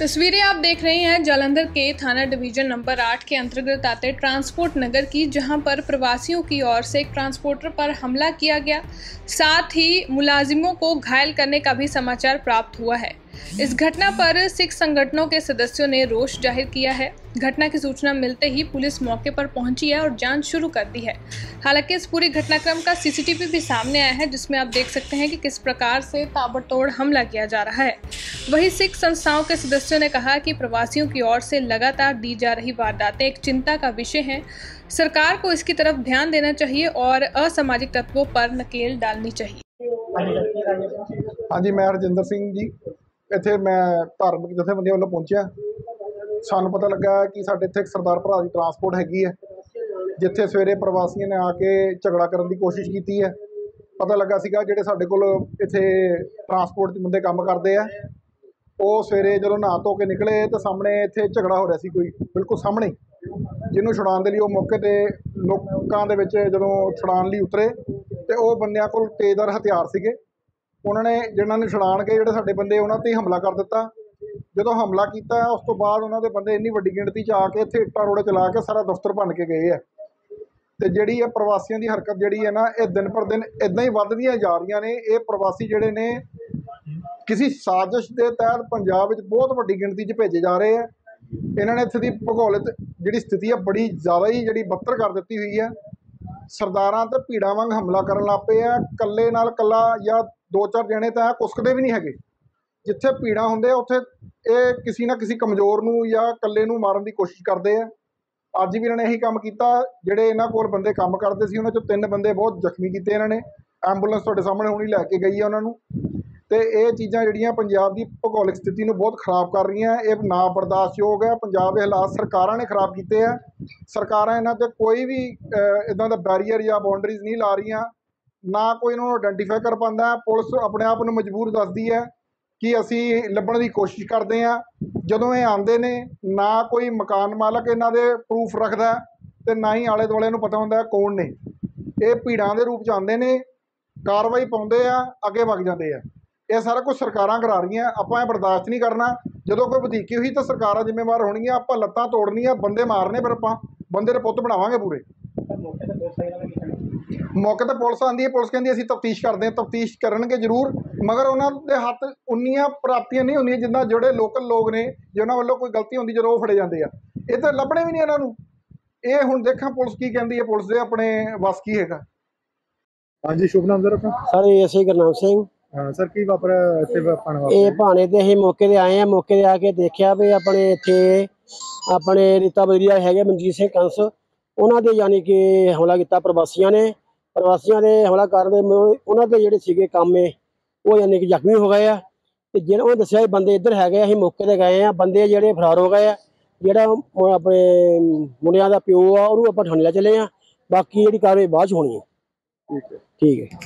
तस्वीरें आप देख रहे हैं जालंधर के थाना डिवीज़न नंबर आठ के अंतर्गत आते ट्रांसपोर्ट नगर की, जहाँ पर प्रवासियों की ओर से एक ट्रांसपोर्टर पर हमला किया गया। साथ ही मुलाजिमों को घायल करने का भी समाचार प्राप्त हुआ है। इस घटना पर सिख संगठनों के सदस्यों ने रोष ज़ाहिर किया है। घटना की सूचना मिलते ही पुलिस मौके पर पहुँची है और जाँच शुरू कर दी है। हालाँकि इस पूरी घटनाक्रम का सीसीटीवी भी सामने आया है, जिसमें आप देख सकते हैं कि किस प्रकार से ताबड़तोड़ हमला किया जा रहा है। वहीं सिख संस्थाओं के सदस्यों ने कहा कि प्रवासियों की ओर से लगातार दी जा रही वारदातें एक चिंता का विषय है। सरकार को इसकी तरफ़ ध्यान देना चाहिए और असामाजिक तत्वों पर नकेल डालनी चाहिए। हाँ जी, मैं हरजिंदर सिंह जी। ਇੱਥੇ ਮੈਂ ਧਾਰਮਿਕ ਜਥੇਬੰਦੀਆਂ ਵੱਲੋਂ ਪਹੁੰਚਿਆ। ਸਾਨੂੰ ਪਤਾ ਲੱਗਾ ਕਿ ਸਾਡੇ ਇੱਥੇ ਇੱਕ ਸਰਦਾਰ ਭਰਾ ਦੀ ਟਰਾਂਸਪੋਰਟ ਹੈਗੀ ਹੈ, ਜਿੱਥੇ ਸਵੇਰੇ ਪ੍ਰਵਾਸੀਆਂ ਨੇ ਆ ਕੇ ਝਗੜਾ ਕਰਨ ਦੀ ਕੋਸ਼ਿਸ਼ ਕੀਤੀ ਹੈ। ਪਤਾ ਲੱਗਾ ਸੀਗਾ ਜਿਹੜੇ ਸਾਡੇ ਕੋਲ ਇੱਥੇ ਟਰਾਂਸਪੋਰਟ ਦੇ ਬੰਦੇ ਕੰਮ ਕਰਦੇ ਆ, ਉਹ ਸਵੇਰੇ ਜਦੋਂ ਨਹਾ ਧੋ ਕੇ ਨਿਕਲੇ ਤਾਂ ਸਾਹਮਣੇ ਇੱਥੇ ਝਗੜਾ ਹੋ ਰਿਹਾ ਸੀ ਕੋਈ, ਬਿਲਕੁਲ ਸਾਹਮਣੇ। ਜਿਹਨੂੰ ਛੁਡਾਉਣ ਦੇ ਲਈ ਉਹ ਮੌਕੇ ਤੇ ਲੋਕਾਂ ਦੇ ਵਿੱਚ ਜਦੋਂ ਛੁਡਾਉਣ ਲਈ ਉਤਰੇ ਤੇ ਉਹ ਬੰਦਿਆਂ ਕੋਲ ਤੇਜ਼ਦਾਰ ਹਥਿਆਰ ਸੀਗੇ। ਉਹਨਾਂ ਨੇ ਜਿਹਨਾਂ ਨੂੰ ਛੁਡਾਣ ਕੇ ਜਿਹੜੇ ਸਾਡੇ ਬੰਦੇ, ਉਹਨਾਂ ਤੇ ਹੀ ਹਮਲਾ ਕਰ ਦਿੱਤਾ। ਜਦੋਂ ਹਮਲਾ ਕੀਤਾ, ਉਸ ਤੋਂ ਬਾਅਦ ਉਹਨਾਂ ਦੇ ਬੰਦੇ ਇੰਨੀ ਵੱਡੀ ਗਿਣਤੀ 'ਚ ਆ ਕੇ ਇੱਥੇ ਇੱਟਾਂ ਰੋੜੇ ਚਲਾ ਕੇ ਸਾਰਾ ਦਫ਼ਤਰ ਭੰਨ ਕੇ ਗਏ ਆ। ਤੇ ਜਿਹੜੀ ਇਹ ਪ੍ਰਵਾਸੀਆਂ ਦੀ ਹਰਕਤ ਜਿਹੜੀ ਹੈ ਨਾ, ਇਹ ਦਿਨ ਪਰ ਦਿਨ ਇਦਾਂ ਹੀ ਵੱਧਦੀਆਂ ਜਾ ਰਹੀਆਂ ਨੇ। ਇਹ ਪ੍ਰਵਾਸੀ ਜਿਹੜੇ ਨੇ, ਕਿਸੇ ਸਾਜ਼ਿਸ਼ ਦੇ ਤਹਿਤ ਪੰਜਾਬ ਵਿੱਚ ਬਹੁਤ ਵੱਡੀ ਗਿਣਤੀ 'ਚ ਭੇਜੇ ਜਾ ਰਹੇ ਆ। ਇਹਨਾਂ ਨੇ ਇੱਥੇ ਦੀ ਭੂਗੋਲਿਕ ਜਿਹੜੀ ਸਥਿਤੀ ਹੈ ਬੜੀ ਜ਼ਿਆਦਾ ਹੀ ਜਿਹੜੀ ਬੱਤਰ ਕਰ ਦਿੱਤੀ ਹੋਈ ਹੈ ਸਰਦਾਰਾਂ ਤੇ ਭੀੜਾਂ ਵਾਂਗ ਹਮਲਾ ਕਰਨ ਲੱਗ ਪਏ ਆ। ਕੱਲੇ ਨਾਲ ਕੱਲਾ ਜਾਂ ਦੋ ਚਾਰ ਜਣੇ ਤਾਂ ਕੁਸਕਦੇ ਵੀ ਨਹੀਂ ਹੈਗੇ। ਜਿੱਥੇ ਭੀੜਾਂ ਹੁੰਦੇ ਆ, ਉੱਥੇ ਇਹ ਕਿਸੇ ਨਾ ਕਿਸੇ ਕਮਜ਼ੋਰ ਨੂੰ ਜਾਂ ਇਕੱਲੇ ਨੂੰ ਮਾਰਨ ਦੀ ਕੋਸ਼ਿਸ਼ ਕਰਦੇ ਆ। ਅੱਜ ਵੀ ਇਹਨਾਂ ਨੇ ਇਹੀ ਕੰਮ ਕੀਤਾ, ਜਿਹੜੇ ਇਹਨਾਂ ਕੋਲ ਬੰਦੇ ਕੰਮ ਕਰਦੇ ਸੀ, ਉਹਨਾਂ ਚੋਂ ਤਿੰਨ ਬੰਦੇ ਬਹੁਤ ਜ਼ਖਮੀ ਕੀਤੇ ਇਹਨਾਂ ਨੇ। ਐਂਬੂਲੈਂਸ ਤੁਹਾਡੇ ਸਾਹਮਣੇ ਹੁਣੀ ਲੈ ਕੇ ਗਈ ਆ ਉਹਨਾਂ ਨੂੰ। ਤੇ ਇਹ ਚੀਜ਼ਾਂ ਜਿਹੜੀਆਂ ਪੰਜਾਬ ਦੀ ਭੂਗੋਲਿਕ ਸਥਿਤੀ ਨੂੰ ਬਹੁਤ ਖਰਾਬ ਕਰ ਰਹੀਆਂ, ਇਹ ਨਾ ਬਰਦਾਸ਼ਤਯੋਗ ਹੈ ਪੰਜਾਬ ਦੇ ਹਾਲਾਤ ਸਰਕਾਰਾਂ ਨੇ ਖਰਾਬ ਕੀਤੇ ਆ। ਸਰਕਾਰਾਂ ਇਹਨਾਂ ਤੇ ਕੋਈ ਵੀ ਇਦਾਂ ਦਾ ਬੈਰੀਅਰ ਜਾਂ ਬਾਉਂਡਰੀਜ਼ ਨਹੀਂ ਲਾ ਰਹੀਆਂ। ਨਾ ਕੋਈ ਇਹਨੂੰ ਨੂੰ ਆਇਡੈਂਟੀਫਾਈ ਕਰ ਪਾਉਂਦਾ, ਪੁਲਿਸ ਆਪਣੇ ਆਪ ਨੂੰ ਮਜਬੂਰ ਦੱਸਦੀ ਹੈ ਕਿ ਅਸੀਂ ਲੱਭਣ ਦੀ ਕੋਸ਼ਿਸ਼ ਕਰਦੇ ਆ ਜਦੋਂ ਇਹ ਆਉਂਦੇ ਨੇ, ਨਾ ਕੋਈ ਮਕਾਨ ਮਾਲਕ ਇਹਨਾਂ ਦੇ ਪ੍ਰੂਫ ਰੱਖਦਾ ਤੇ ਨਾ ਹੀ ਆਲੇ ਦੁਆਲੇ ਨੂੰ ਪਤਾ ਹੁੰਦਾ ਕੌਣ ਨੇ। ਇਹ ਭੀੜਾਂ ਦੇ ਰੂਪ ਚ ਆਉਂਦੇ ਨੇ, ਕਾਰਵਾਈ ਪਾਉਂਦੇ ਆ, ਅੱਗੇ ਵਗ ਜਾਂਦੇ ਆ। ਇਹ ਸਾਰਾ ਕੁਝ ਸਰਕਾਰਾਂ ਕਰਾ ਰਹੀਆਂ, ਆਪਾਂ ਇਹ ਬਰਦਾਸ਼ਤ ਨਹੀਂ ਕਰਨਾ। ਜਦੋਂ ਕੋਈ ਵਧੀਕੀ ਹੋਈ ਤਾਂ ਸਰਕਾਰਾਂ ਜ਼ਿੰਮੇਵਾਰ ਹੋਣਗੀਆਂ, ਆਪਾਂ ਲੱਤਾਂ ਤੋੜਨੀਆਂ, ਬੰਦੇ ਮਾਰਨੇ ਫਿਰ ਆਪਾਂ, ਬੰਦੇ ਦੇ ਪੁੱਤ ਬਣਾਵਾਂਗੇ ਪੂਰੇ। ਮੌਕੇ ਤੇ ਪੁਲਿਸ ਆਂਦੀ ਹੈ ਪੁਲਿਸ ਕਹਿੰਦੀ ਅਸੀਂ ਤਫਤੀਸ਼ ਕਰਦੇ ਹਾਂ ਤਫਤੀਸ਼ ਕਰਨਗੇ ਜ਼ਰੂਰ ਮਗਰ ਉਹਨਾਂ ਦੇ ਹੱਥ ਉਨੀਆਂ ਪ੍ਰਾਪਤੀਆਂ ਨਹੀਂ ਹੁੰਦੀਆਂ ਜਿੰਨਾ ਜਿਹੜੇ ਲੋਕਲ ਲੋਕ ਨੇ ਜੇ ਉਹਨਾਂ ਵੱਲੋਂ ਕੋਈ ਗਲਤੀ ਹੁੰਦੀ ਜਦੋਂ ਉਹ ਫੜੇ ਜਾਂਦੇ ਆ। ਇਹ ਤਾਂ ਲੱਭਣੇ ਵੀ ਨਹੀਂ ਇਹਨਾਂ ਨੂੰ। ਇਹ ਹੁਣ ਦੇਖਾਂ ਪੁਲਿਸ ਕੀ ਕਹਿੰਦੀ ਹੈ ਪੁਲਿਸ ਦੇ ਆਪਣੇ ਵਸ ਕੀ ਹੈਗਾ। ਹਾਂਜੀ ਸ਼ੁਭ ਨਾਮ ਸਰ ਆਪਣਾ। ਸਰ ਏਸੇ ਗੁਰਨਾਮ ਸਿੰਘ। ਹਾਂ ਸਰ ਕੀ ਵਾਪਰਿਆ ਇੱਥੇ ਪਾਣ ਇਹ ਭਾਣੇ ਤੇ ਅਸੀਂ ਮੌਕੇ ਤੇ ਆਏ ਆ ਮੌਕੇ ਤੇ ਆ ਕੇ ਦੇਖਿਆ ਵੀ ਆਪਣੇ ਇੱਥੇ ਆਪਣੇ ਰੀਤਾ ਬਦਰੀਆ ਹੈਗੇ ਮਨਜੀਤ ਸਿੰਘ ਕੰਸ। ਉਹਨਾਂ ਦੇ ਯਾਨੀ ਕਿ ਹਮਲਾ ਕੀਤਾ ਪ੍ਰਵਾਸੀਆਂ ਨੇ। ਪ੍ਰਵਾਸੀਆਂ ਦੇ ਹਮਲਾ ਕਰਨ ਦੇ ਉਹਨਾਂ ਦੇ ਜਿਹੜੇ ਸੀਗੇ ਕਾਮੇ ਉਹ ਯਾਨੀ ਕਿ ਜ਼ਖਮੀ ਹੋ ਗਏ ਆ। ਤੇ ਜਿਹੜਾ ਉਹ ਦੱਸਿਆ ਵੀ ਬੰਦੇ ਇੱਧਰ ਹੈਗੇ ਆ, ਅਸੀਂ ਮੌਕੇ ਤੇ ਗਏ ਆ। ਬੰਦੇ ਜਿਹੜੇ ਫਰਾਰ ਹੋ ਗਏ ਆ ਜਿਹੜਾ ਆਪਣੇ ਮੁੰਡਿਆਂ ਦਾ ਪਿਓ ਆ ਉਹਨੂੰ ਆਪਾਂ ਲੈ ਚੱਲੇ ਆ। ਬਾਕੀ ਜਿਹੜੀ ਕਾਰਵਾਈ ਬਾਅਦ ਚ ਹੋਣੀ ਹੈ ਠੀਕ ਹੈ। ਠੀਕ ਹੈ।